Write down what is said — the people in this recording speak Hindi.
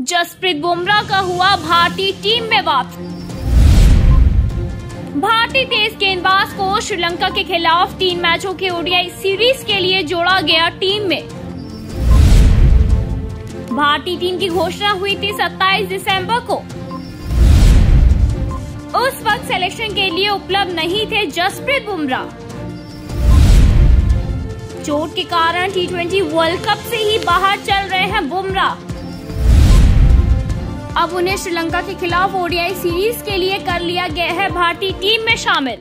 जसप्रीत बुमराह का हुआ भारतीय टीम में वापस भारतीय तेज गेंदबाज को श्रीलंका के खिलाफ तीन मैचों के ओडियाई सीरीज़ के लिए जोड़ा गया टीम में। भारतीय टीम की घोषणा हुई थी 27 दिसंबर को। उस वक्त सिलेक्शन के लिए उपलब्ध नहीं थे जसप्रीत बुमराह। चोट के कारण टी वर्ल्ड कप से ही बाहर चल रहे हैं बुमराह। अब उन्हें श्रीलंका के खिलाफ ओडीआई सीरीज़ के लिए कर लिया गया है, भारतीय टीम में शामिल।